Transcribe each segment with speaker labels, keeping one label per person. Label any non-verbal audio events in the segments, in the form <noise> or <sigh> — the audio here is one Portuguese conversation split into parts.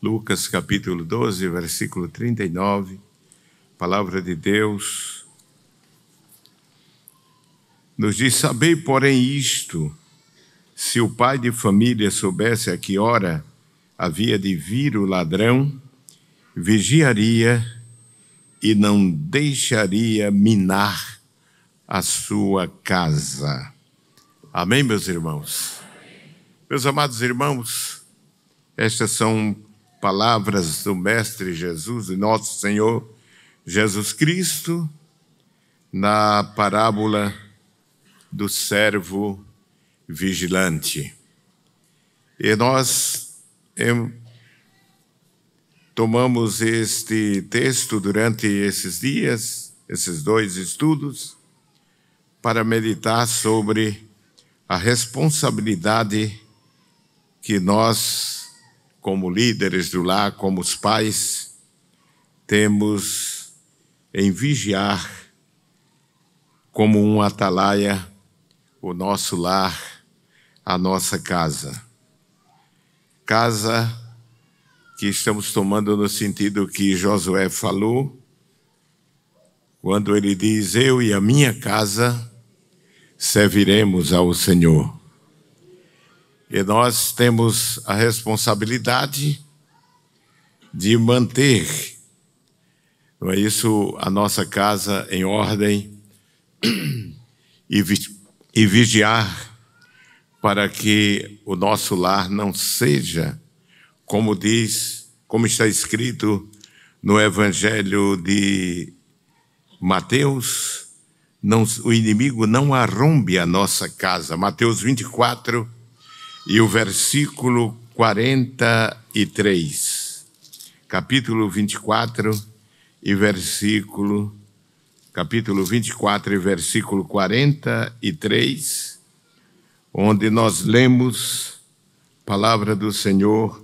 Speaker 1: Lucas capítulo 12, versículo 39, palavra de Deus, nos diz: Sabei, porém, isto, se o pai de família soubesse a que hora havia de vir o ladrão, vigiaria e não deixaria minar a sua casa. Amém, meus irmãos? Meus amados irmãos, estas são palavras do Mestre Jesus e nosso Senhor Jesus Cristo na parábola do servo vigilante. E nós em, tomamos este texto durante esses dias, esses dois estudos, para meditar sobre a responsabilidade que nós como líderes do lar, como os pais, temos em vigiar como um atalaia o nosso lar, a nossa casa. Casa que estamos tomando no sentido que Josué falou, quando ele diz: Eu e a minha casa serviremos ao Senhor. E nós temos a responsabilidade de manter, não é isso, a nossa casa em ordem <clears throat> e, e vigiar para que o nosso lar não seja, como diz, como está escrito no Evangelho de Mateus, não, o inimigo não arrombe a nossa casa. Mateus 24, e o versículo 43, capítulo 24 e versículo, capítulo 24 e versículo 43, onde nós lemos a palavra do Senhor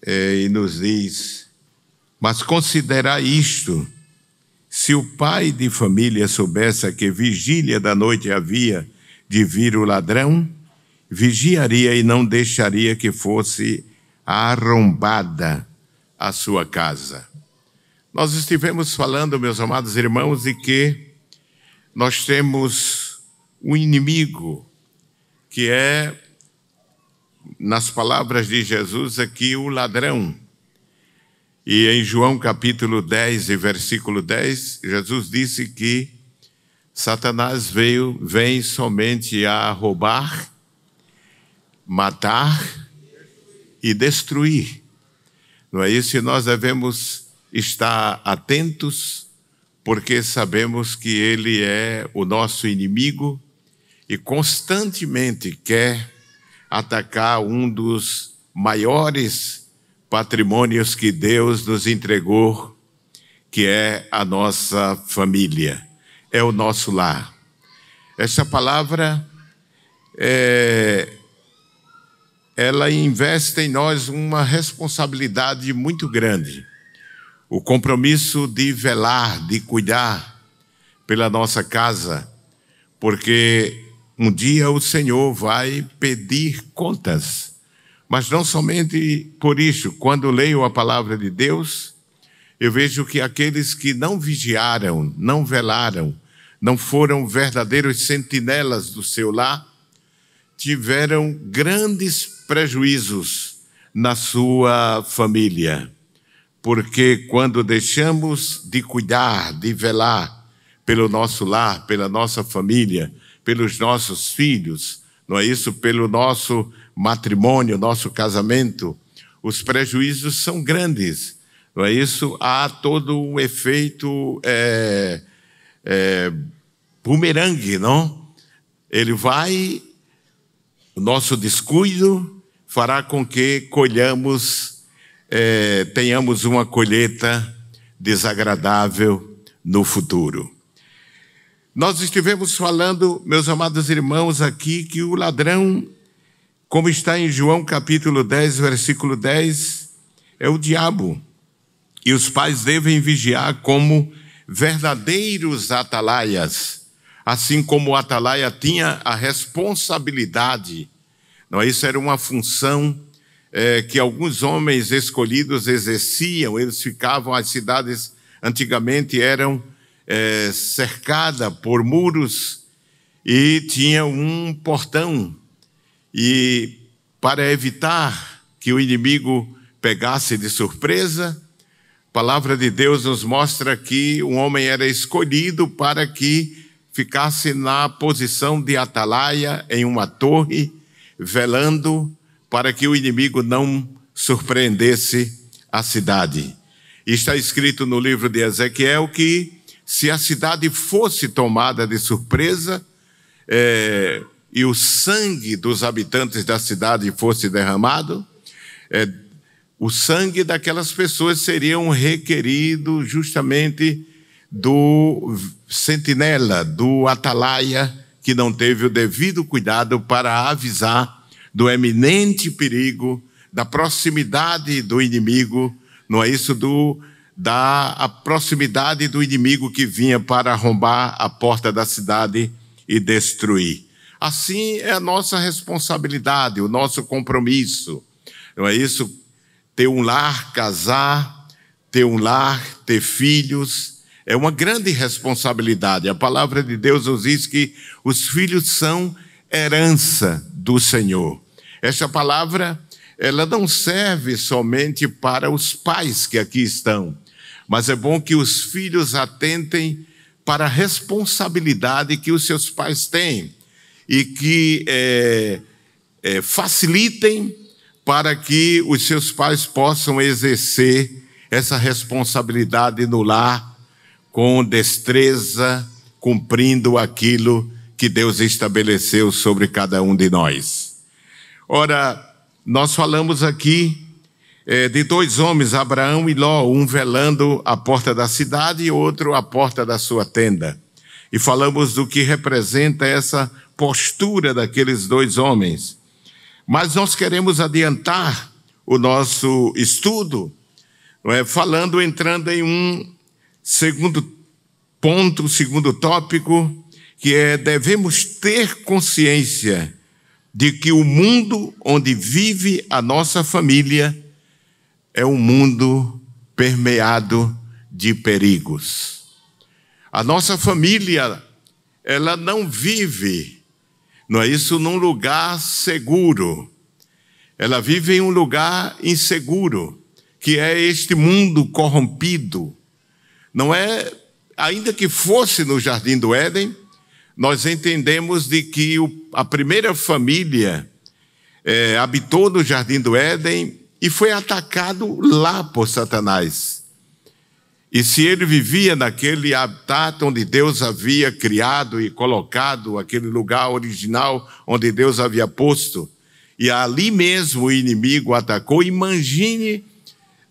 Speaker 1: é, e nos diz: Mas considerar isto, se o pai de família soubesse que vigília da noite havia de vir o ladrão, vigiaria e não deixaria que fosse arrombada a sua casa. Nós estivemos falando, meus amados irmãos, de que nós temos um inimigo que é, nas palavras de Jesus aqui, o ladrão. E em João capítulo 10 e versículo 10, Jesus disse que Satanás veio, vem somente a roubar, matar e destruir. Não é isso? E nós devemos estar atentos, porque sabemos que ele é o nosso inimigo e constantemente quer atacar um dos maiores patrimônios que Deus nos entregou, que é a nossa família, é o nosso lar. Essa palavra é, ela investe em nós uma responsabilidade muito grande. O compromisso de velar, de cuidar pela nossa casa, porque um dia o Senhor vai pedir contas. Mas não somente por isso, quando leio a palavra de Deus, eu vejo que aqueles que não vigiaram, não velaram, não foram verdadeiros sentinelas do seu lar, tiveram grandes prejuízos na sua família. Porque quando deixamos de cuidar, de velar pelo nosso lar, pela nossa família, pelos nossos filhos, não é isso? Pelo nosso matrimônio, nosso casamento, os prejuízos são grandes, não é isso? Há todo um efeito é, é, bumerangue, não? Ele vai, o nosso descuido fará com que colhamos, é, tenhamos uma colheita desagradável no futuro. Nós estivemos falando, meus amados irmãos, aqui que o ladrão, como está em João capítulo 10, versículo 10, é o diabo. E os pais devem vigiar como verdadeiros atalaias, assim como o atalaia tinha a responsabilidade não, isso era uma função é, que alguns homens escolhidos exerciam, eles ficavam, as cidades antigamente eram é, cercadas por muros e tinha um portão. E para evitar que o inimigo pegasse de surpresa, a palavra de Deus nos mostra que um homem era escolhido para que ficasse na posição de atalaia em uma torre, velando para que o inimigo não surpreendesse a cidade. Está escrito no livro de Ezequiel que se a cidade fosse tomada de surpresa é, e o sangue dos habitantes da cidade fosse derramado, é, o sangue daquelas pessoas seria requerido justamente do sentinela, do atalaia, que não teve o devido cuidado para avisar do eminente perigo, da proximidade do inimigo, não é isso? Do, da proximidade do inimigo que vinha para arrombar a porta da cidade e destruir. Assim é a nossa responsabilidade, o nosso compromisso, não é isso? ter um lar, casar, ter um lar, ter filhos, é uma grande responsabilidade. A palavra de Deus nos diz que os filhos são herança do Senhor. Essa palavra, ela não serve somente para os pais que aqui estão, mas é bom que os filhos atentem para a responsabilidade que os seus pais têm e que é, é, facilitem para que os seus pais possam exercer essa responsabilidade no lar com destreza, cumprindo aquilo que Deus estabeleceu sobre cada um de nós. Ora, nós falamos aqui é, de dois homens, Abraão e Ló, um velando a porta da cidade e outro a porta da sua tenda. E falamos do que representa essa postura daqueles dois homens. Mas nós queremos adiantar o nosso estudo, é? falando, entrando em um segundo ponto, segundo tópico, que é devemos ter consciência de que o mundo onde vive a nossa família é um mundo permeado de perigos. A nossa família, ela não vive não é isso? Num lugar seguro. Ela vive em um lugar inseguro, que é este mundo corrompido. Não é, ainda que fosse no jardim do Éden, nós entendemos de que a primeira família é, habitou no jardim do Éden e foi atacado lá por Satanás. E se ele vivia naquele habitat onde Deus havia criado e colocado, aquele lugar original onde Deus havia posto, e ali mesmo o inimigo atacou, imagine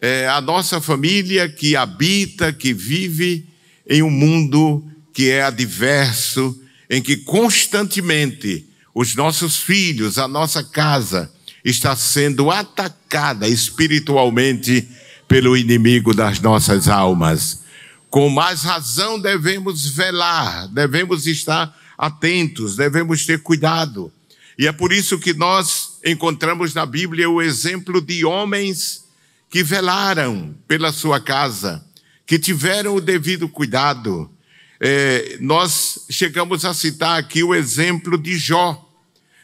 Speaker 1: é, a nossa família que habita, que vive em um mundo que é adverso, em que constantemente os nossos filhos, a nossa casa está sendo atacada espiritualmente pelo inimigo das nossas almas. Com mais razão devemos velar, devemos estar atentos, devemos ter cuidado. E é por isso que nós encontramos na Bíblia o exemplo de homens que velaram pela sua casa, que tiveram o devido cuidado. É, nós chegamos a citar aqui o exemplo de Jó,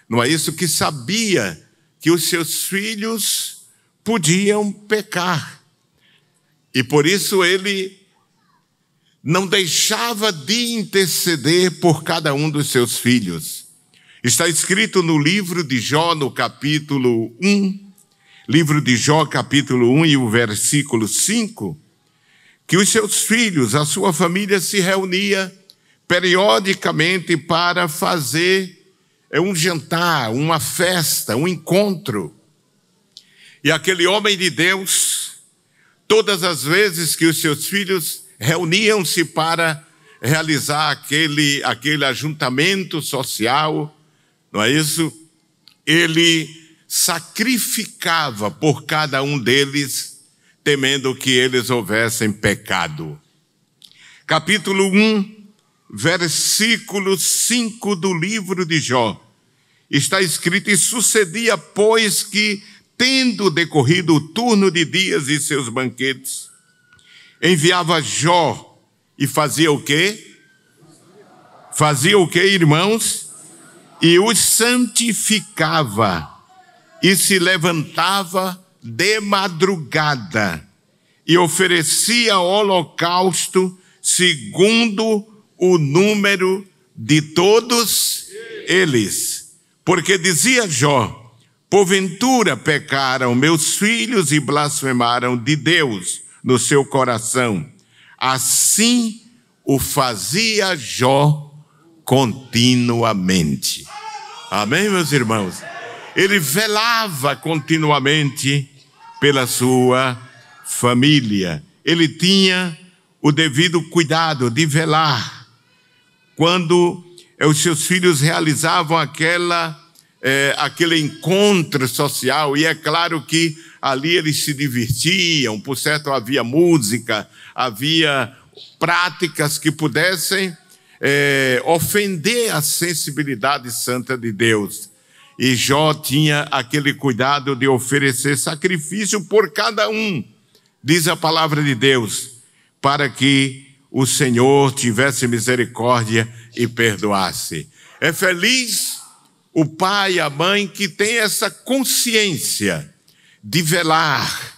Speaker 1: não é isso? Que sabia que os seus filhos podiam pecar. E por isso ele não deixava de interceder por cada um dos seus filhos. Está escrito no livro de Jó, no capítulo 1, livro de Jó, capítulo 1 e o versículo 5, que os seus filhos, a sua família se reunia periodicamente para fazer é, um jantar, uma festa, um encontro. E aquele homem de Deus Todas as vezes que os seus filhos reuniam-se para realizar aquele, aquele ajuntamento social, não é isso? Ele sacrificava por cada um deles, temendo que eles houvessem pecado. Capítulo 1, versículo 5 do livro de Jó. Está escrito: E sucedia, pois, que tendo decorrido o turno de dias e seus banquetes, enviava Jó e fazia o quê? Fazia o quê, irmãos? E os santificava e se levantava de madrugada e oferecia holocausto segundo o número de todos eles. Porque dizia Jó: Porventura pecaram meus filhos e blasfemaram de Deus no seu coração. Assim o fazia Jó continuamente. Amém, meus irmãos? Ele velava continuamente pela sua família. Ele tinha o devido cuidado de velar quando os seus filhos realizavam aquela é, aquele encontro social, e é claro que ali eles se divertiam, por certo havia música, havia práticas que pudessem é, ofender a sensibilidade santa de Deus. E Jó tinha aquele cuidado de oferecer sacrifício por cada um, diz a palavra de Deus, para que o Senhor tivesse misericórdia e perdoasse. É feliz o pai e a mãe que tem essa consciência de velar,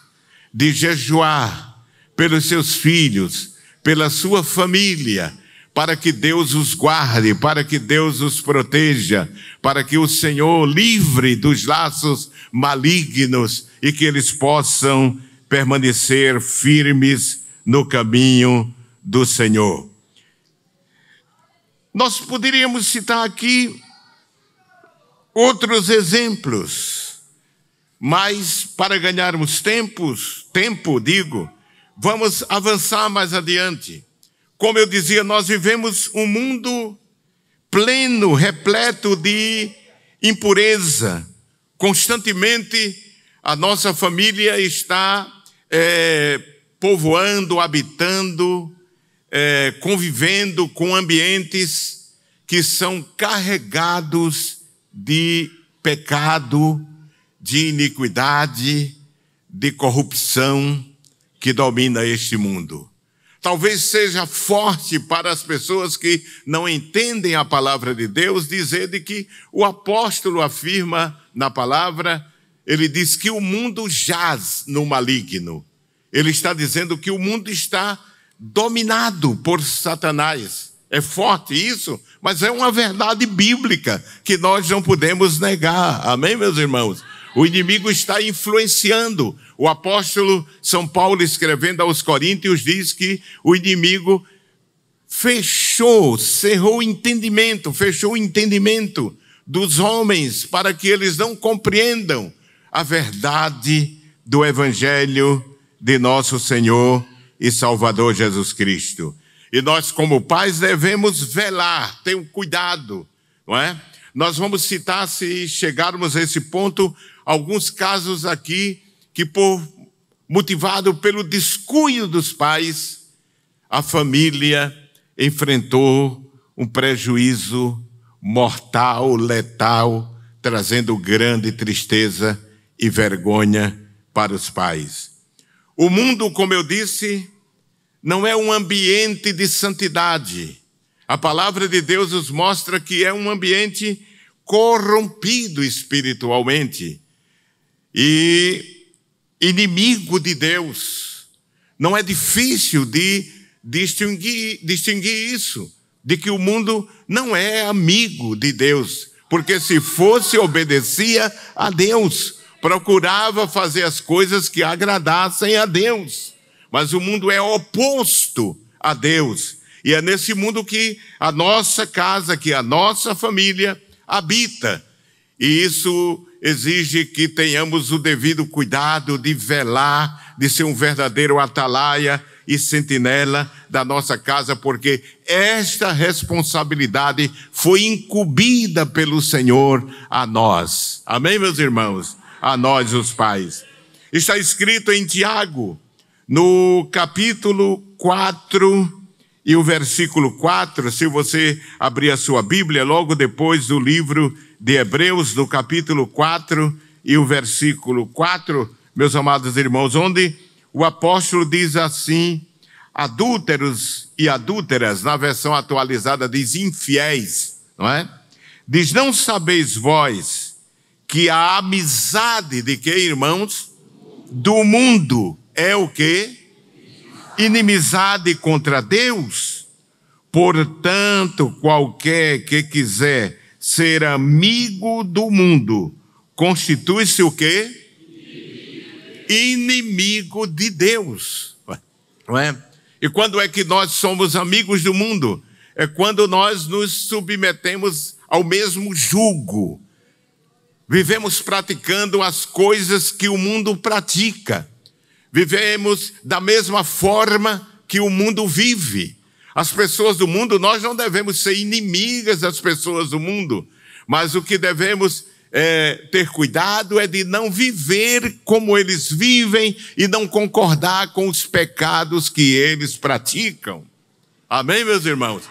Speaker 1: de jejuar pelos seus filhos, pela sua família, para que Deus os guarde, para que Deus os proteja, para que o Senhor livre dos laços malignos e que eles possam permanecer firmes no caminho do Senhor. Nós poderíamos citar aqui outros exemplos, mas para ganharmos tempos, tempo, digo, vamos avançar mais adiante. Como eu dizia, nós vivemos um mundo pleno, repleto de impureza. Constantemente a nossa família está é, povoando, habitando, é, convivendo com ambientes que são carregados de pecado, de iniquidade, de corrupção que domina este mundo. Talvez seja forte para as pessoas que não entendem a palavra de Deus dizer de que o apóstolo afirma na palavra, ele diz que o mundo jaz no maligno. Ele está dizendo que o mundo está dominado por Satanás. É forte isso, mas é uma verdade bíblica que nós não podemos negar. Amém, meus irmãos? O inimigo está influenciando. O apóstolo São Paulo, escrevendo aos Coríntios, diz que o inimigo fechou, cerrou o entendimento, fechou o entendimento dos homens para que eles não compreendam a verdade do Evangelho de nosso Senhor e Salvador Jesus Cristo. E nós, como pais, devemos velar, ter um cuidado, não é? Nós vamos citar, se chegarmos a esse ponto, alguns casos aqui que, por motivado pelo descuido dos pais, a família enfrentou um prejuízo mortal, letal, trazendo grande tristeza e vergonha para os pais. O mundo, como eu disse, não é um ambiente de santidade. A palavra de Deus nos mostra que é um ambiente corrompido espiritualmente e inimigo de Deus. Não é difícil de distinguir, distinguir isso, de que o mundo não é amigo de Deus, porque se fosse, obedecia a Deus procurava fazer as coisas que agradassem a Deus. Mas o mundo é oposto a Deus. E é nesse mundo que a nossa casa, que a nossa família habita. E isso exige que tenhamos o devido cuidado de velar, de ser um verdadeiro atalaia e sentinela da nossa casa, porque esta responsabilidade foi incumbida pelo Senhor a nós. Amém, meus irmãos? a nós, os pais. Está escrito em Tiago, no capítulo 4 e o versículo 4, se você abrir a sua Bíblia, logo depois do livro de Hebreus, no capítulo 4 e o versículo 4, meus amados irmãos, onde o apóstolo diz assim: adúlteros e adúlteras, na versão atualizada diz infiéis, não é? Diz: Não sabeis vós que a amizade de que, irmãos? Do mundo é o que? Inimizade contra Deus. Portanto, qualquer que quiser ser amigo do mundo, constitui-se o quê? Inimigo de Deus. Não é? E quando é que nós somos amigos do mundo? É quando nós nos submetemos ao mesmo jugo. Vivemos praticando as coisas que o mundo pratica. Vivemos da mesma forma que o mundo vive. As pessoas do mundo, nós não devemos ser inimigas das pessoas do mundo, mas o que devemos é, ter cuidado é de não viver como eles vivem e não concordar com os pecados que eles praticam. Amém, meus irmãos?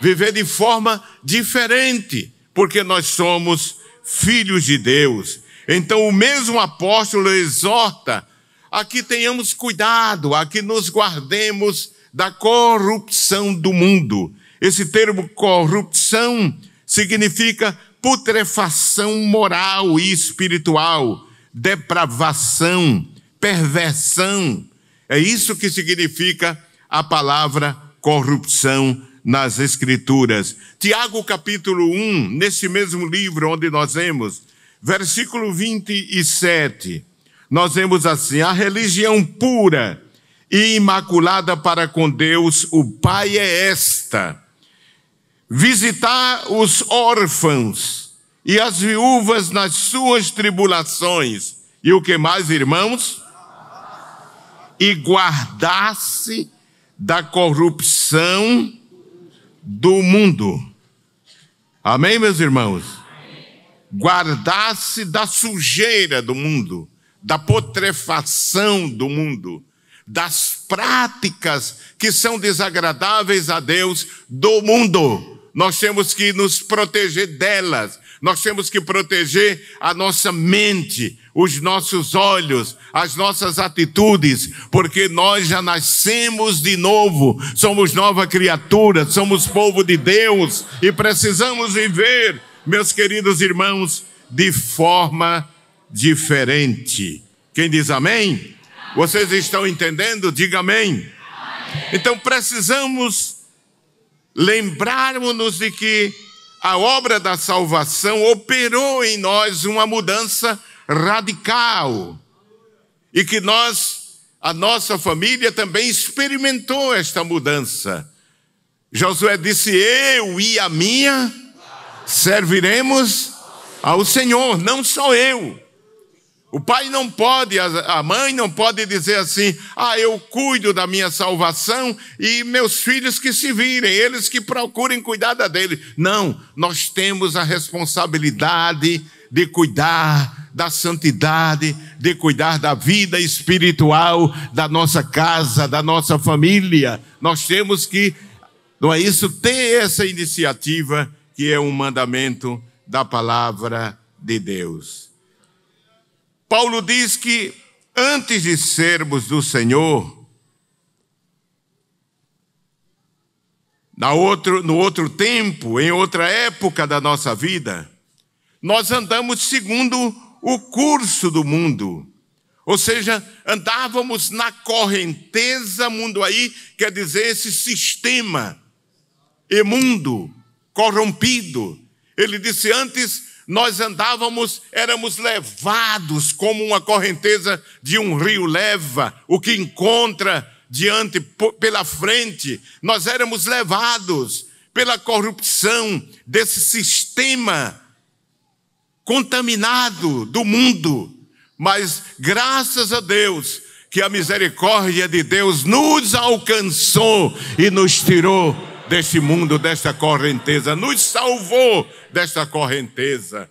Speaker 1: Viver de forma diferente, porque nós somos filhos de Deus. Então, o mesmo apóstolo exorta a que tenhamos cuidado, a que nos guardemos da corrupção do mundo. Esse termo corrupção significa putrefação moral e espiritual, depravação, perversão. É isso que significa a palavra corrupção nas Escrituras. Tiago, capítulo 1, nesse mesmo livro onde nós vemos, versículo 27, nós vemos assim: a religião pura e imaculada para com Deus, o Pai é esta: visitar os órfãos e as viúvas nas suas tribulações. E o que mais, irmãos? E guardar-se da corrupção do mundo. Amém, meus irmãos? Guardar-se da sujeira do mundo, da putrefação do mundo das práticas que são desagradáveis a Deus do mundo. Nós temos que nos proteger delas. Nós temos que proteger a nossa mente, os nossos olhos, as nossas atitudes, porque nós já nascemos de novo, somos nova criatura, somos povo de Deus e precisamos viver, meus queridos irmãos, de forma diferente. Quem diz amém? Vocês estão entendendo? Diga amém. Então precisamos lembrarmos-nos de que a obra da salvação operou em nós uma mudança radical e que nós, a nossa família também experimentou esta mudança. Josué disse: Eu e a minha serviremos ao Senhor, não só eu. O pai não pode, a mãe não pode dizer assim: ah, eu cuido da minha salvação e meus filhos que se virem, eles que procurem cuidar da dele. Não, nós temos a responsabilidade de cuidar da santidade, de cuidar da vida espiritual da nossa casa, da nossa família. Nós temos que, não é isso, ter essa iniciativa que é um mandamento da palavra de Deus. Paulo diz que antes de sermos do Senhor, na outro, no outro tempo, em outra época da nossa vida, nós andamos segundo o curso do mundo. Ou seja, andávamos na correnteza mundo aí, quer dizer, esse sistema imundo, corrompido. Ele disse antes nós andávamos, éramos levados como uma correnteza de um rio leva, o que encontra diante, pela frente. Nós éramos levados pela corrupção desse sistema contaminado do mundo. Mas graças a Deus, que a misericórdia de Deus nos alcançou e nos tirou deste mundo, desta correnteza, nos salvou desta correnteza.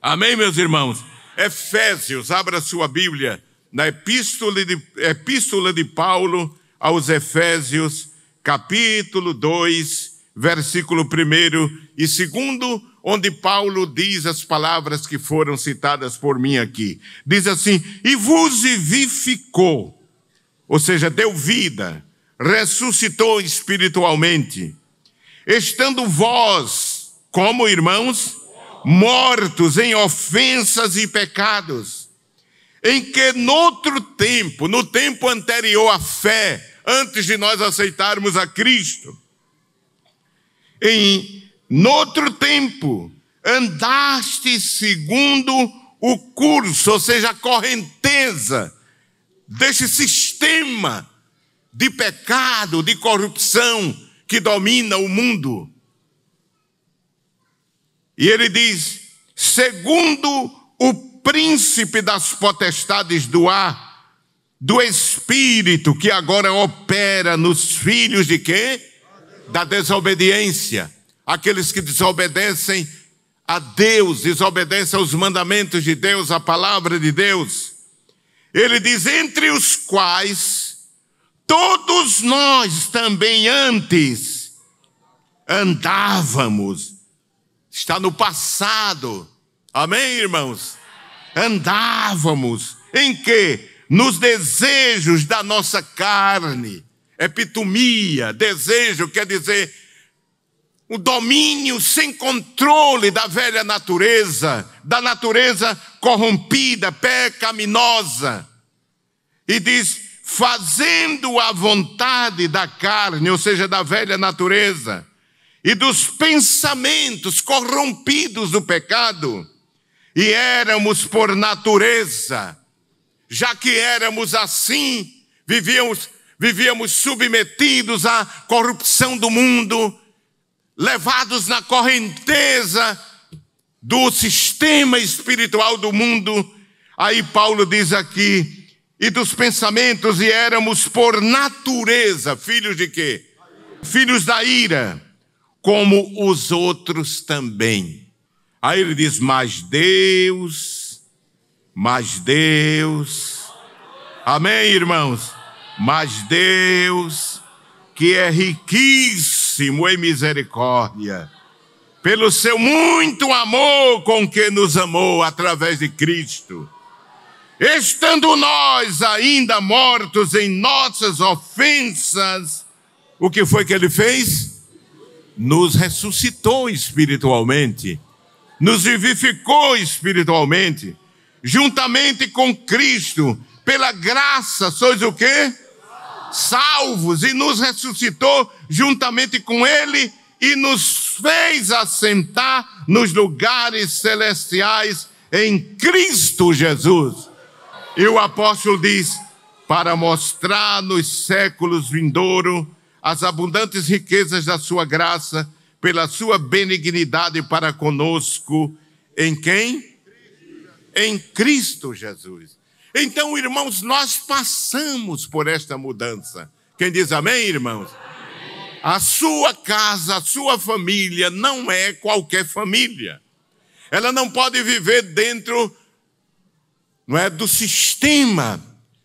Speaker 1: Amém, meus irmãos? Efésios, abra sua Bíblia, na epístola de, epístola de Paulo aos Efésios, capítulo 2, versículo 1 e segundo, onde Paulo diz as palavras que foram citadas por mim aqui. Diz assim: E vos vivificou, ou seja, deu vida, ressuscitou espiritualmente, estando vós, como irmãos, mortos em ofensas e pecados, em que noutro tempo, no tempo anterior à fé, antes de nós aceitarmos a Cristo, em noutro tempo andaste segundo o curso, ou seja, a correnteza desse sistema de pecado, de corrupção que domina o mundo. E ele diz: segundo o príncipe das potestades do ar, do espírito que agora opera nos filhos de quê? Da desobediência. Aqueles que desobedecem a Deus, desobedecem aos mandamentos de Deus, a palavra de Deus. Ele diz: entre os quais todos nós também antes andávamos. Está no passado. Amém, irmãos? Andávamos em que? Nos desejos da nossa carne. Epitomia, desejo quer dizer o domínio sem controle da velha natureza, da natureza corrompida, pecaminosa. E diz: fazendo a vontade da carne, ou seja, da velha natureza, e dos pensamentos corrompidos do pecado, e éramos por natureza, já que éramos assim, vivíamos, vivíamos submetidos à corrupção do mundo, levados na correnteza do sistema espiritual do mundo. Aí Paulo diz aqui, e dos pensamentos, e éramos por natureza, filhos de quê? Filhos da ira, como os outros também. Aí ele diz, mas Deus, mas Deus, amém, irmãos? Mas Deus, que é riquíssimo, em misericórdia, pelo seu muito amor com que nos amou através de Cristo. Estando nós ainda mortos em nossas ofensas, o que foi que ele fez? Nos ressuscitou espiritualmente, nos vivificou espiritualmente, juntamente com Cristo, pela graça, sois o quê? salvos e nos ressuscitou juntamente com Ele e nos fez assentar nos lugares celestiais em Cristo Jesus. E o apóstolo diz: para mostrar nos séculos vindouros as abundantes riquezas da sua graça, pela sua benignidade para conosco, em quem? Em Cristo Jesus. Então, irmãos, nós passamos por esta mudança. Quem diz amém, irmãos? A sua casa, a sua família não é qualquer família. Ela não pode viver dentro não é do sistema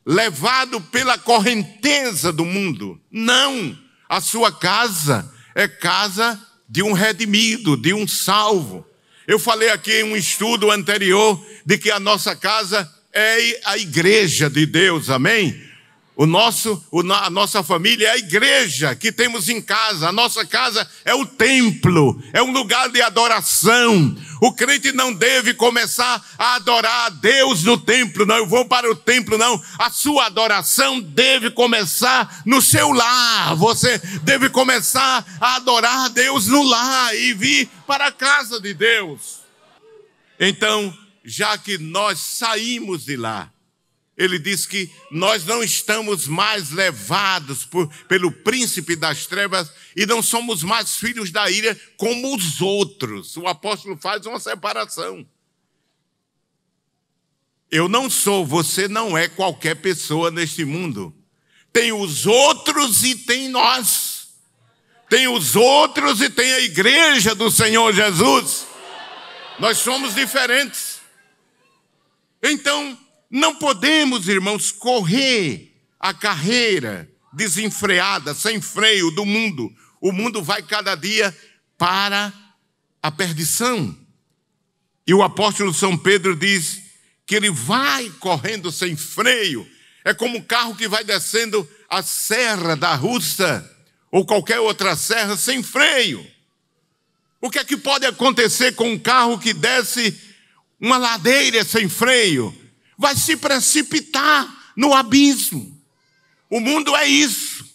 Speaker 1: levado pela correnteza do mundo. Não, a sua casa é casa de um redimido, de um salvo. Eu falei aqui em um estudo anterior de que a nossa casa é a igreja de Deus, amém? O nosso, a nossa família é a igreja que temos em casa. A nossa casa é o templo, é um lugar de adoração. O crente não deve começar a adorar a Deus no templo, não. Eu vou para o templo, não. A sua adoração deve começar no seu lar. Você deve começar a adorar a Deus no lar e vir para a casa de Deus. Então, já que nós saímos de lá. Ele diz que nós não estamos mais levados por, pelo príncipe das trevas e não somos mais filhos da ira como os outros. O apóstolo faz uma separação. Eu não sou, você não é qualquer pessoa neste mundo. Tem os outros e tem nós. Tem os outros e tem a igreja do Senhor Jesus. Nós somos diferentes. Então, não podemos, irmãos, correr a carreira desenfreada, sem freio do mundo. o mundo vai cada dia para a perdição. E o apóstolo São Pedro diz que ele vai correndo sem freio. É como um carro que vai descendo a serra da Russa ou qualquer outra serra sem freio. O que é que pode acontecer com um carro que desce uma ladeira sem freio? Vai se precipitar no abismo. O mundo é isso.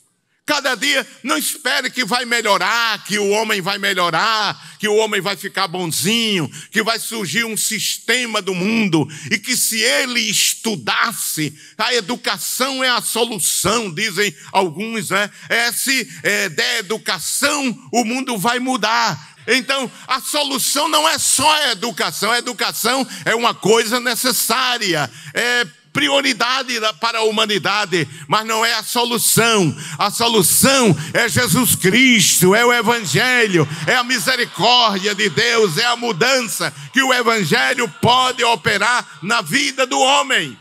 Speaker 1: Cada dia, não espere que vai melhorar, que o homem vai melhorar, que o homem vai ficar bonzinho, que vai surgir um sistema do mundo e que se ele estudasse, a educação é a solução, dizem alguns, né? É se é, der educação, o mundo vai mudar. Então, a solução não é só a educação, a educação é uma coisa necessária, é prioridade para a humanidade, mas não é a solução. A solução é Jesus Cristo, é o Evangelho, é a misericórdia de Deus, é a mudança que o Evangelho pode operar na vida do homem.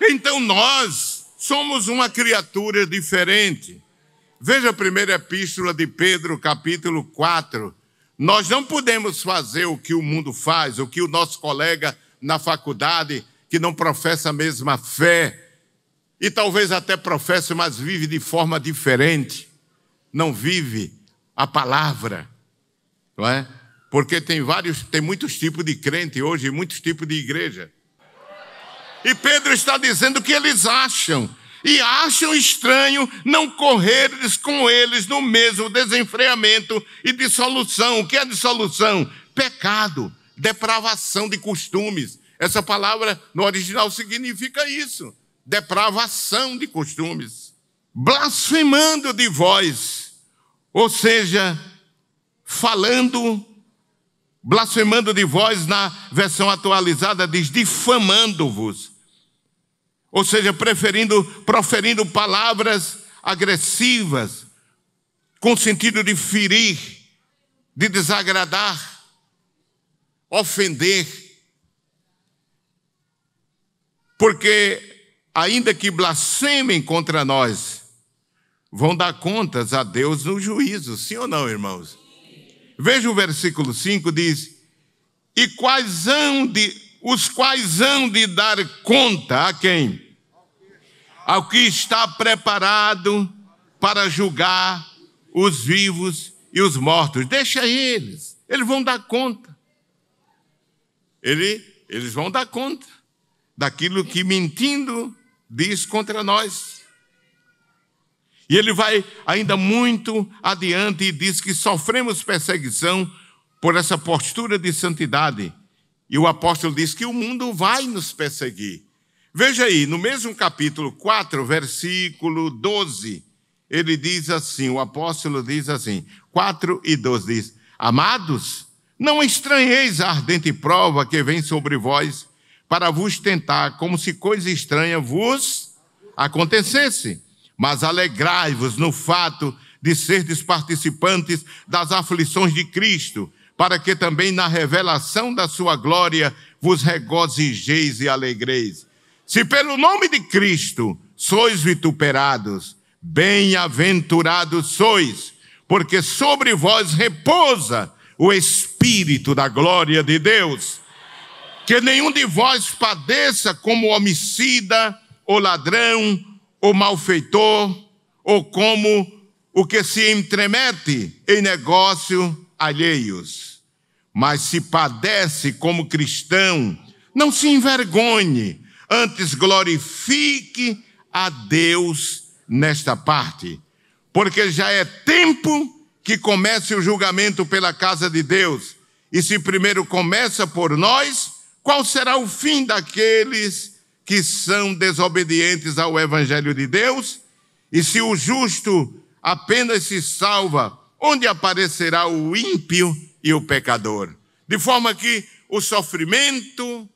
Speaker 1: Então nós somos uma criatura diferente. Veja a primeira epístola de Pedro, capítulo 4. Nós não podemos fazer o que o mundo faz, o que o nosso colega na faculdade que não professa a mesma fé e talvez até professe, mas vive de forma diferente. Não vive a palavra, não é? Porque tem vários, tem muitos tipos de crente hoje, muitos tipos de igreja. E Pedro está dizendo que eles acham e acham estranho não correres com eles no mesmo desenfreamento e dissolução. O que é dissolução? Pecado depravação de costumes. Essa palavra no original significa isso: depravação de costumes. Blasfemando de vós, ou seja, falando, blasfemando de vós, na versão atualizada diz difamando-vos. Ou seja, preferindo, proferindo palavras agressivas, com sentido de ferir, de desagradar ofender. Porque, ainda que blasfemem contra nós, vão dar contas a Deus no juízo, sim ou não, irmãos? Veja o versículo 5: diz: E quais hão de, os quais hão de dar conta a quem? Ao que está preparado para julgar os vivos e os mortos. Deixa eles, eles vão dar conta ele, eles vão dar conta daquilo que mentindo diz contra nós. E ele vai ainda muito adiante e diz que sofremos perseguição por essa postura de santidade. E o apóstolo diz que o mundo vai nos perseguir. Veja aí, no mesmo capítulo 4, versículo 12, ele diz assim: o apóstolo diz assim, 4 e 12 diz: Amados, não estranheis a ardente prova que vem sobre vós para vos tentar, como se coisa estranha vos acontecesse. Mas alegrai-vos no fato de serdes participantes das aflições de Cristo, para que também na revelação da sua glória vos regozijeis e alegreis. Se pelo nome de Cristo sois vituperados, bem-aventurados sois, porque sobre vós repousa o Espírito da glória de Deus. Que nenhum de vós padeça como homicida, ou ladrão, ou malfeitor, ou como o que se entremete em negócio alheios. Mas se padece como cristão, não se envergonhe, antes glorifique a Deus nesta parte, porque já é tempo que comece o julgamento pela casa de Deus. E se primeiro começa por nós, qual será o fim daqueles que são desobedientes ao Evangelho de Deus? E se o justo apenas se salva, onde aparecerá o ímpio e o pecador? De forma que o sofrimento,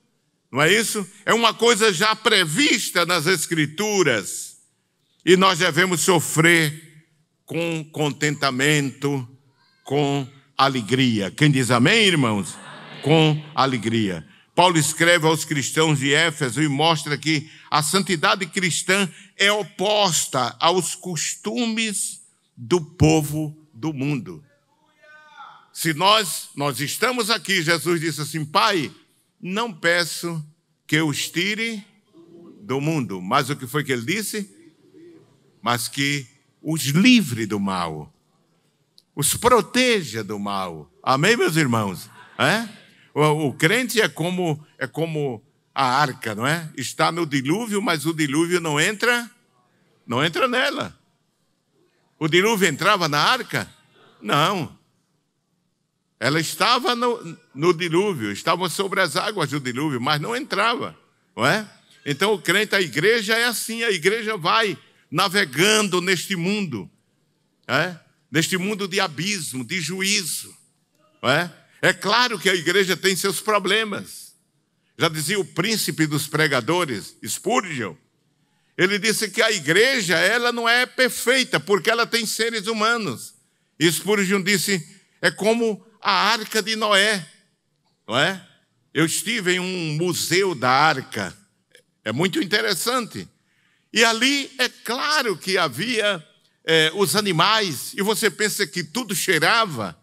Speaker 1: não é isso? É uma coisa já prevista nas Escrituras. E nós devemos sofrer com contentamento, com alegria. Quem diz amém, irmãos? Amém. Com alegria. Paulo escreve aos cristãos de Éfeso e mostra que a santidade cristã é oposta aos costumes do povo do mundo. Se nós nós estamos aqui, Jesus disse assim: "Pai, não peço que eu os tire do mundo, mas o que foi que ele disse? Mas que os livre do mal, os proteja do mal. Amém, meus irmãos? É? O, o crente é como é como a arca, não é? Está no dilúvio, mas o dilúvio não entra, não entra nela. O dilúvio entrava na arca? Não. Ela estava no, no dilúvio, estava sobre as águas do dilúvio, mas não entrava, não é? Então o crente, a igreja é assim, a igreja vai navegando neste mundo, é? neste mundo de abismo, de juízo. É? é claro que a igreja tem seus problemas. Já dizia o príncipe dos pregadores, Spurgeon, ele disse que a igreja ela não é perfeita porque ela tem seres humanos. E Spurgeon disse é como a arca de Noé, não é? Eu estive em um museu da arca, é muito interessante. E ali é claro que havia é, os animais, e você pensa que tudo cheirava,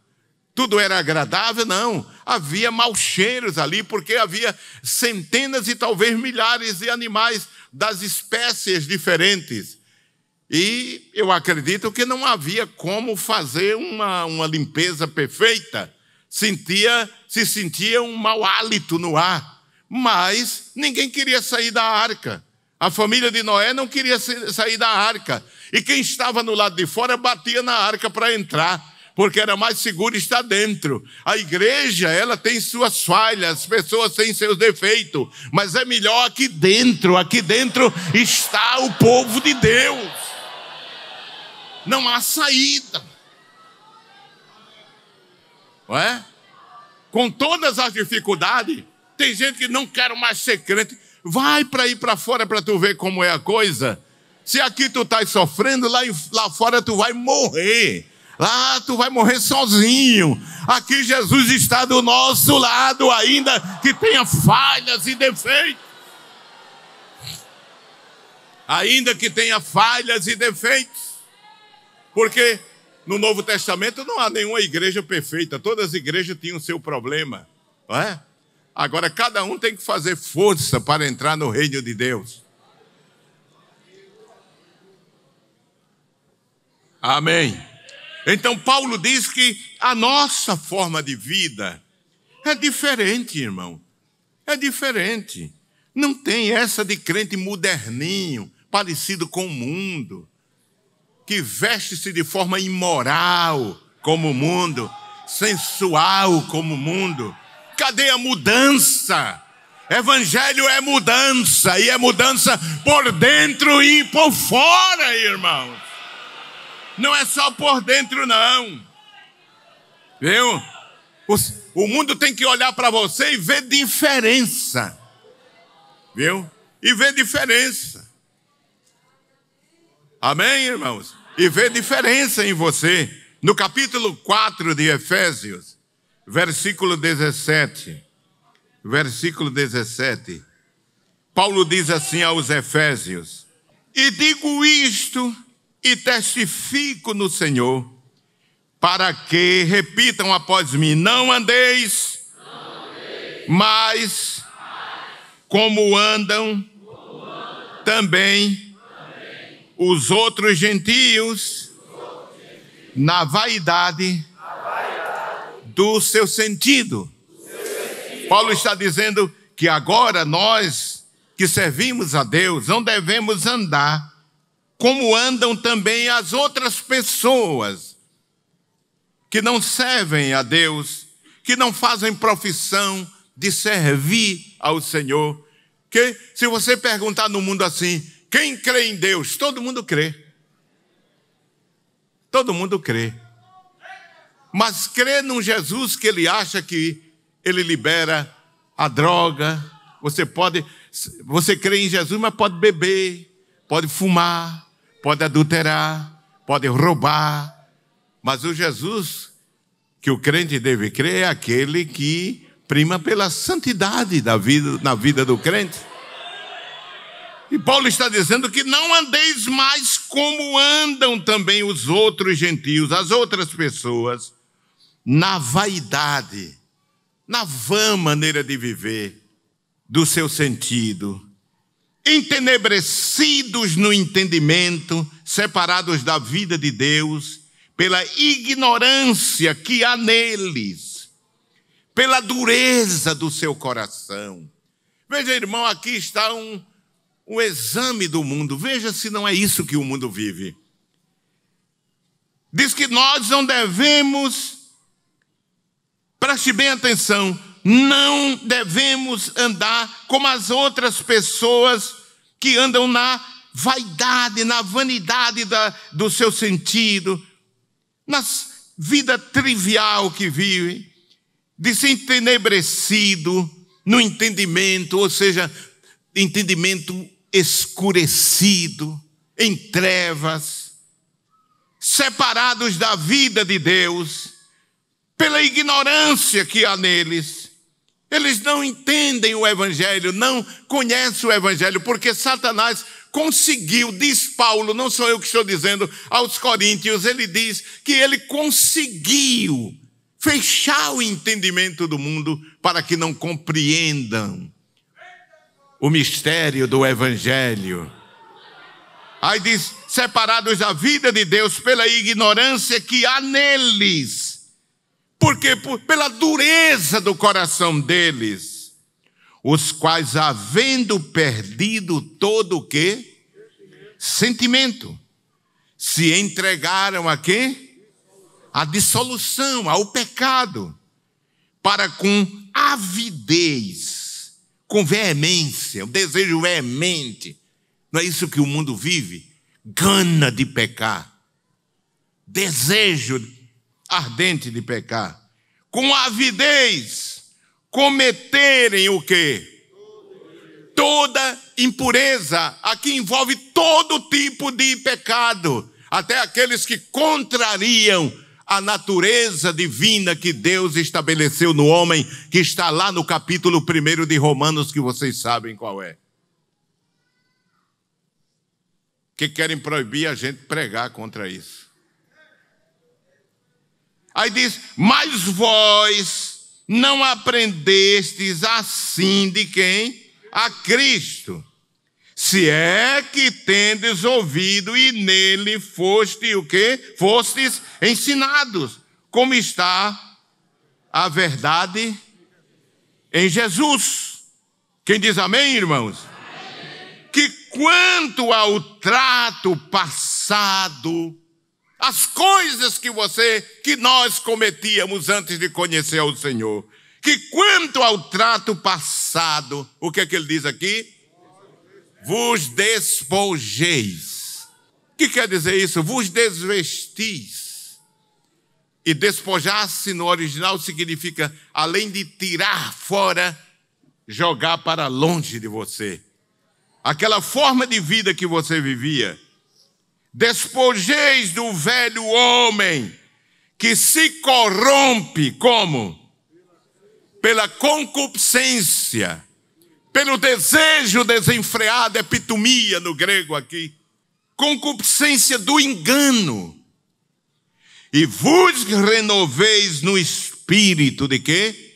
Speaker 1: tudo era agradável? Não, havia maus cheiros ali, porque havia centenas e talvez milhares de animais das espécies diferentes. E eu acredito que não havia como fazer uma, uma limpeza perfeita. Sentia, se sentia um mau hálito no ar. Mas ninguém queria sair da arca. A família de Noé não queria sair da arca. E quem estava no lado de fora batia na arca para entrar porque era mais seguro estar dentro. A igreja, ela tem suas falhas, as pessoas têm seus defeitos, mas é melhor aqui dentro. Aqui dentro está o povo de Deus. Não há saída. Não é? Com todas as dificuldades, tem gente que não quer mais ser crente. Vai para ir para fora para tu ver como é a coisa. Se aqui tu estás sofrendo, lá, lá fora tu vai morrer. Lá tu vai morrer sozinho. Aqui Jesus está do nosso lado, ainda que tenha falhas e defeitos. Ainda que tenha falhas e defeitos. Porque no Novo Testamento não há nenhuma igreja perfeita. Todas as igrejas tinham seu problema. Não é? Agora cada um tem que fazer força para entrar no reino de Deus. Amém. Então, Paulo diz que a nossa forma de vida é diferente, irmão. É diferente. Não tem essa de crente moderninho, parecido com o mundo, que veste-se de forma imoral como o mundo, sensual como o mundo. Cadê a mudança? Evangelho é mudança, e é mudança por dentro e por fora, irmãos. Não é só por dentro, não. Viu? O, mundo tem que olhar para você e ver diferença. Viu? E ver diferença. Amém, irmãos? E ver diferença em você. No capítulo 4 de Efésios, versículo 17. Versículo 17. Paulo diz assim aos Efésios: E digo isto e testifico no Senhor, para que repitam após mim: não andeis, mas, como andam, também, os outros gentios, na, vaidade. Do seu sentido. Paulo está dizendo que agora nós que servimos a Deus não devemos andar como andam também as outras pessoas que não servem a Deus, que não fazem profissão de servir ao Senhor. Que se você perguntar no mundo assim, quem crê em Deus? Todo mundo crê. Todo mundo crê. Mas crê num Jesus que ele acha que ele libera a droga. Você pode, você crê em Jesus, mas pode beber, pode fumar, pode adulterar, pode roubar, mas o Jesus que o crente deve crer é aquele que prima pela santidade da vida, na vida do crente. E Paulo está dizendo que não andeis mais como andam também os outros gentios, as outras pessoas, na vaidade, na vã maneira de viver, do seu sentido, entenebrecidos no entendimento, separados da vida de Deus, pela ignorância que há neles, pela dureza do seu coração. Veja, irmão, aqui está um o exame do mundo. Veja se não é isso que o mundo vive. Diz que nós não devemos, preste bem atenção, não devemos andar como as outras pessoas que andam na vaidade, na vanidade da, do seu sentido, na vida trivial que vive, desentenebrecido no entendimento, ou seja, entendimento escurecido, em trevas, separados da vida de Deus, pela ignorância que há neles. Eles não entendem o Evangelho, não conhecem o Evangelho, porque Satanás conseguiu, diz Paulo, não sou eu que estou dizendo, aos Coríntios, ele diz que ele conseguiu fechar o entendimento do mundo para que não compreendam o mistério do Evangelho. Aí diz: separados da vida de Deus pela ignorância que há neles, porque por, pela dureza do coração deles, os quais, havendo perdido todo o que? Sentimento, se entregaram a quê? A dissolução, ao pecado, para com avidez com veemência, um desejo veemente. Não é isso que o mundo vive? Gana de pecar, desejo ardente de pecar, com avidez, cometerem o quê? Toda impureza. Aqui envolve todo tipo de pecado, até aqueles que contrariam a natureza divina que Deus estabeleceu no homem, que está lá no capítulo 1 de Romanos, que vocês sabem qual é. Que querem proibir a gente pregar contra isso. Aí diz: Mas vós não aprendestes assim de quem? A Cristo se é que tendes ouvido e nele foste o que? Fostes ensinados, como está a verdade em Jesus. Quem diz amém, irmãos? Amém. Que quanto ao trato passado, as coisas que você, que nós cometíamos antes de conhecer o Senhor, que quanto ao trato passado, o que é que ele diz aqui? Vos despojeis. O que quer dizer isso? Vos desvestis. E despojar-se no original significa, além de tirar fora, jogar para longe de você. Aquela forma de vida que você vivia. Despojeis do velho homem que se corrompe como? Pela concupiscência pelo desejo desenfreado, epitomia no grego aqui, concupiscência do engano, e vos renoveis no espírito de quê?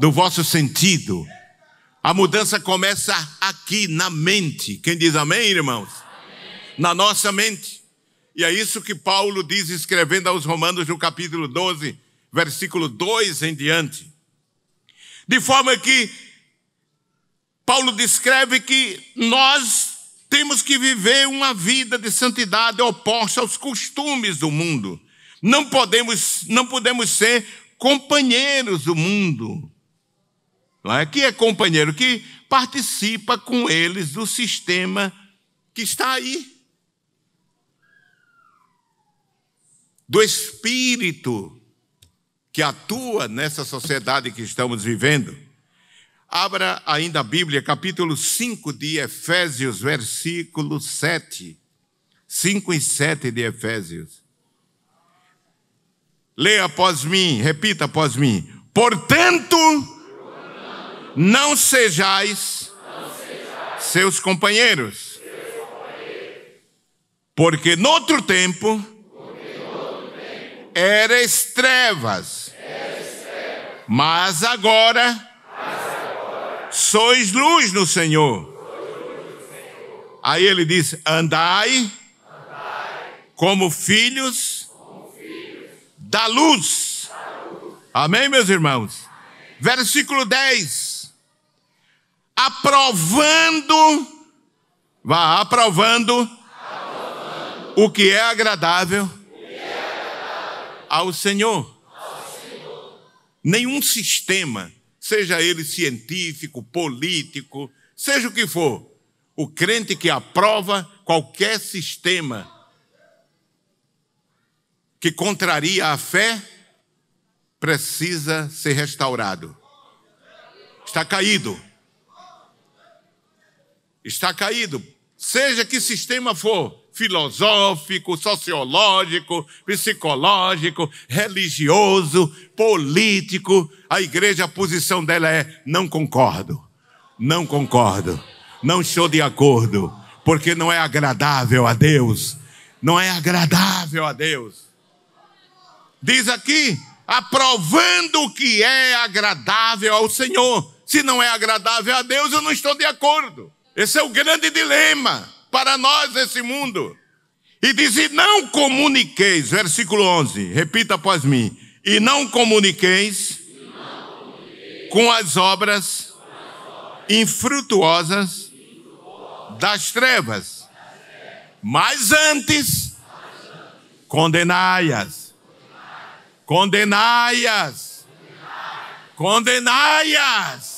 Speaker 1: Do vosso sentido. A mudança começa aqui na mente. Quem diz amém, irmãos? Amém. Na nossa mente. E é isso que Paulo diz escrevendo aos Romanos no capítulo 12, versículo 2 em diante. De forma que Paulo descreve que nós temos que viver uma vida de santidade oposta aos costumes do mundo. Não podemos, não podemos ser companheiros do mundo. Não é? Que é companheiro que participa com eles do sistema que está aí. Do espírito que atua nessa sociedade que estamos vivendo. Abra ainda a Bíblia, capítulo 5 de Efésios, versículo 7. 5 e 7 de Efésios. Leia após mim, repita após mim. Portanto, não sejais seus companheiros Porque noutro tempo, eres trevas, mas agora, sois luz no Senhor. Aí ele diz: andai, como filhos, da luz. Amém, meus irmãos? Versículo 10. Aprovando, vá aprovando, o que é agradável, ao, Senhor. Nenhum sistema, seja ele científico, político, seja o que for, o crente que aprova qualquer sistema que contraria a fé precisa ser restaurado. Está caído. Está caído. Seja que sistema for, filosófico, sociológico, psicológico, religioso, político, a igreja, a posição dela é: não concordo, não concordo, não estou de acordo, porque não é agradável a Deus, não é agradável a Deus. Diz aqui, aprovando o que é agradável ao Senhor. Se não é agradável a Deus, eu não estou de acordo. Esse é o grande dilema para nós nesse mundo. E diz: e não comuniqueis, versículo 11, repita após mim: e não comuniqueis, com as obras, infrutuosas, das trevas, mas antes, condenai-as, condenai-as, condenai-as.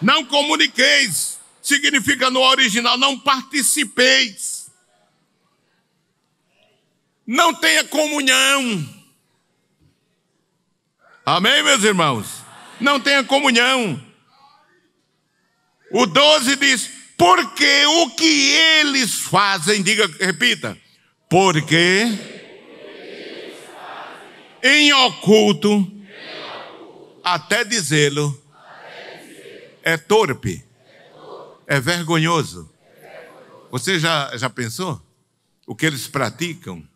Speaker 1: Não comuniqueis, significa no original, não participeis. Não tenha comunhão. Amém, meus irmãos? Não tenha comunhão. O 12 diz: porque o que eles fazem, diga, repita, porque em oculto, até dizê-lo, é torpe, é vergonhoso. Você já, já pensou o que eles praticam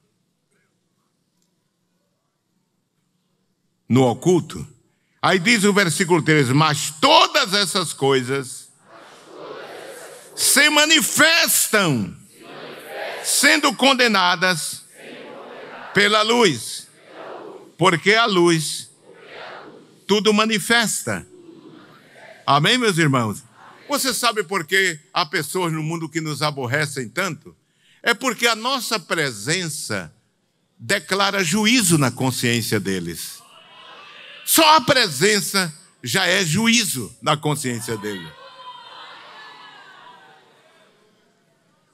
Speaker 1: no oculto? Aí diz o versículo 13: Mas todas essas coisas se manifestam, sendo condenadas pela luz, porque a luz tudo manifesta. Amém, meus irmãos? Você sabe por que há pessoas no mundo que nos aborrecem tanto? É porque a nossa presença declara juízo na consciência deles. Só a presença já é juízo na consciência deles.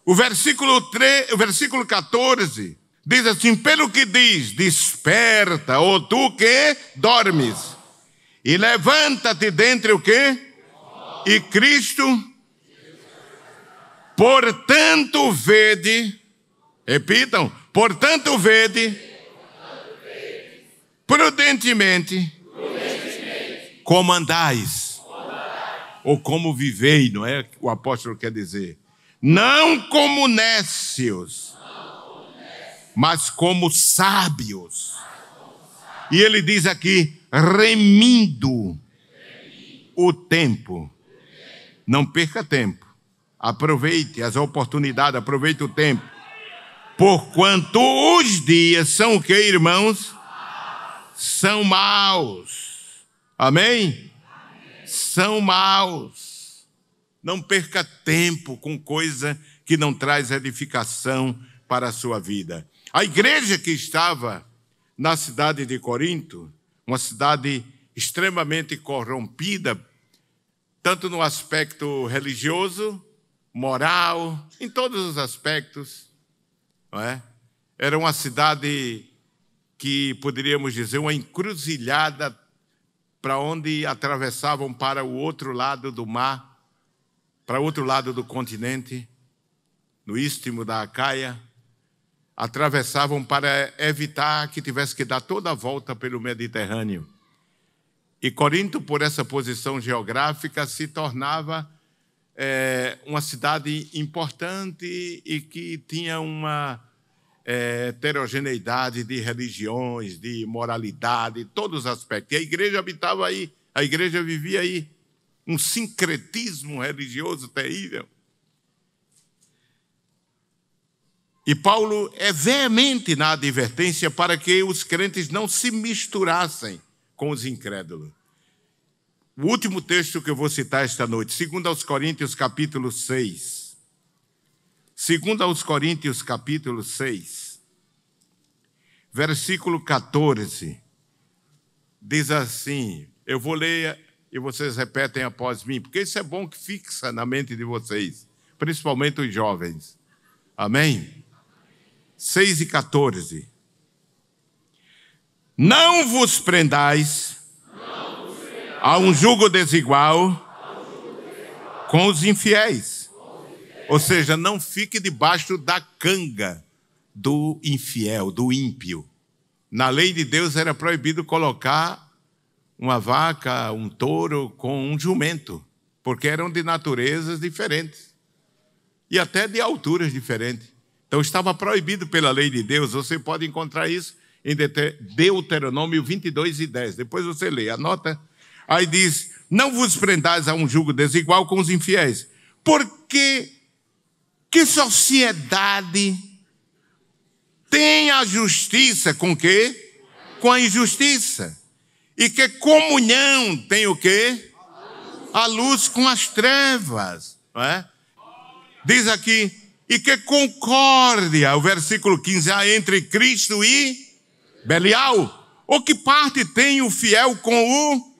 Speaker 1: O versículo, 3, o versículo 14 diz assim: Pelo que diz, desperta, ou tu que dormes e levanta-te dentre o quê? E Cristo, portanto, vede, repitam, portanto, vede, prudentemente, como andais, ou como vivei, não é? O apóstolo quer dizer. Não como nécios, mas como sábios. E ele diz aqui: remindo o tempo. Não perca tempo. Aproveite as oportunidades, aproveite o tempo. Porquanto os dias são o que, irmãos? São maus. Amém? São maus. Não perca tempo com coisa que não traz edificação para a sua vida. A igreja que estava na cidade de Corinto, uma cidade extremamente corrompida, tanto no aspecto religioso, moral, em todos os aspectos. É? Era uma cidade que poderíamos dizer uma encruzilhada para onde atravessavam para o outro lado do mar, para o outro lado do continente, no istmo da Acaia atravessavam para evitar que tivesse que dar toda a volta pelo Mediterrâneo. E Corinto, por essa posição geográfica, se tornava é, uma cidade importante e que tinha uma é, heterogeneidade de religiões, de moralidade, todos os aspectos. E a igreja habitava aí, a igreja vivia aí. Um sincretismo religioso terrível. E Paulo é veemente na advertência para que os crentes não se misturassem com os incrédulos. O último texto que eu vou citar esta noite, 2 aos Coríntios, capítulo 6. 2 aos Coríntios, capítulo 6, versículo 14, diz assim: eu vou ler e vocês repetem após mim, porque isso é bom que fixa na mente de vocês, principalmente os jovens. Amém? 6 e 14. Não vos prendais a um jugo desigual com os infiéis. Ou seja, não fique debaixo da canga do infiel, do ímpio. Na lei de Deus era proibido colocar uma vaca, um touro com um jumento, porque eram de naturezas diferentes e até de alturas diferentes. Então estava proibido pela lei de Deus. Você pode encontrar isso em Deuteronômio 22 e 10. Depois você lê, anota Aí diz: Não vos prendais a um jugo desigual com os infiéis. Porque que sociedade tem a justiça com quê? Com a injustiça. E que comunhão tem o quê? A luz com as trevas. Não é? Diz aqui, e que concórdia, o versículo 15, há entre Cristo e Belial. Ou que parte tem o fiel com o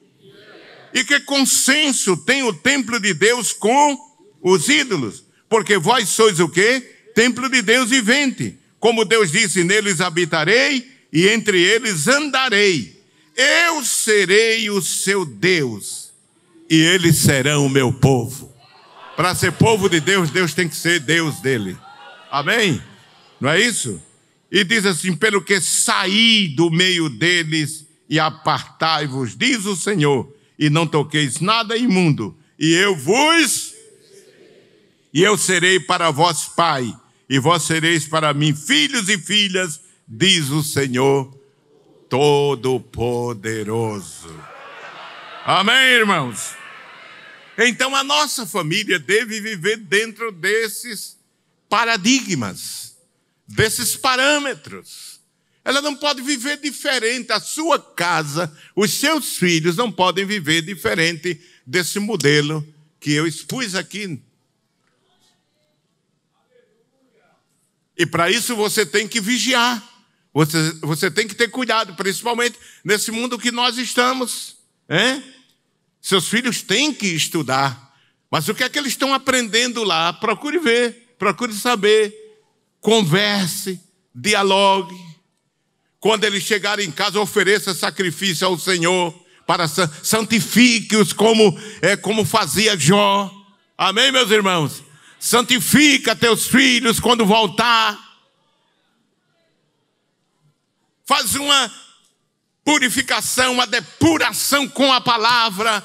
Speaker 1: e que consenso tem o templo de Deus com os ídolos? Porque vós sois o quê? Templo de Deus vivente. Como Deus disse, neles habitarei e entre eles andarei. Eu serei o seu Deus e eles serão o meu povo. Para ser povo de Deus, Deus tem que ser Deus dele. Amém? Não é isso? E diz assim: pelo que saí do meio deles e apartai-vos, diz o Senhor e não toqueis nada imundo, e eu vos e eu serei para vós pai, e vós sereis para mim filhos e filhas, diz o Senhor Todo-Poderoso. Amém, irmãos? Então a nossa família deve viver dentro desses paradigmas, desses parâmetros. Ela não pode viver diferente. A sua casa, os seus filhos não podem viver diferente desse modelo que eu expus aqui. E para isso você tem que vigiar. Você, você tem que ter cuidado, principalmente nesse mundo que nós estamos. Hein? Seus filhos têm que estudar. Mas o que é que eles estão aprendendo lá? Procure ver, procure saber. Converse, dialogue quando eles chegarem em casa, ofereça sacrifício ao Senhor para santifique-os como é como fazia Jó. Amém, meus irmãos. Santifica teus filhos quando voltar. Faz uma purificação, uma depuração com a palavra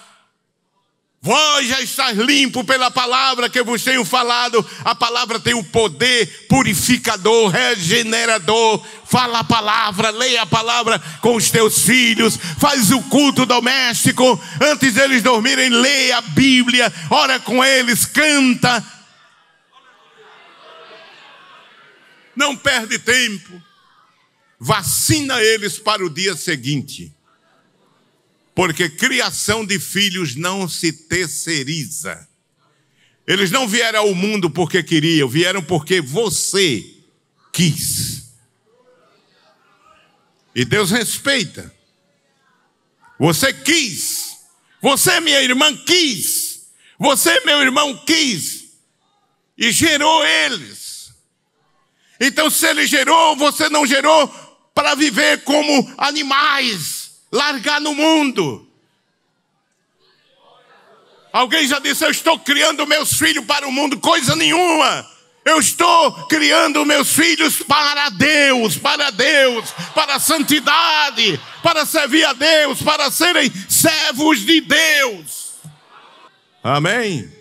Speaker 1: Vós já estáis limpo pela palavra que eu vos tenho falado. A palavra tem o poder purificador, regenerador. Fala a palavra, leia a palavra com os teus filhos. Faz o culto doméstico. Antes deles dormirem, leia a Bíblia. Ora com eles, canta. Não perde tempo. Vacina eles para o dia seguinte. Porque criação de filhos não se terceiriza. Eles não vieram ao mundo porque queriam, vieram porque você quis. E Deus respeita. Você quis. Você, minha irmã, quis. Você, meu irmão, quis. E gerou eles. Então, se ele gerou, você não gerou para viver como animais largar no mundo. Alguém já disse: Eu estou criando meus filhos para o mundo, coisa nenhuma. Eu estou criando meus filhos para Deus, para Deus, para a santidade, para servir a Deus, para serem servos de Deus. Amém?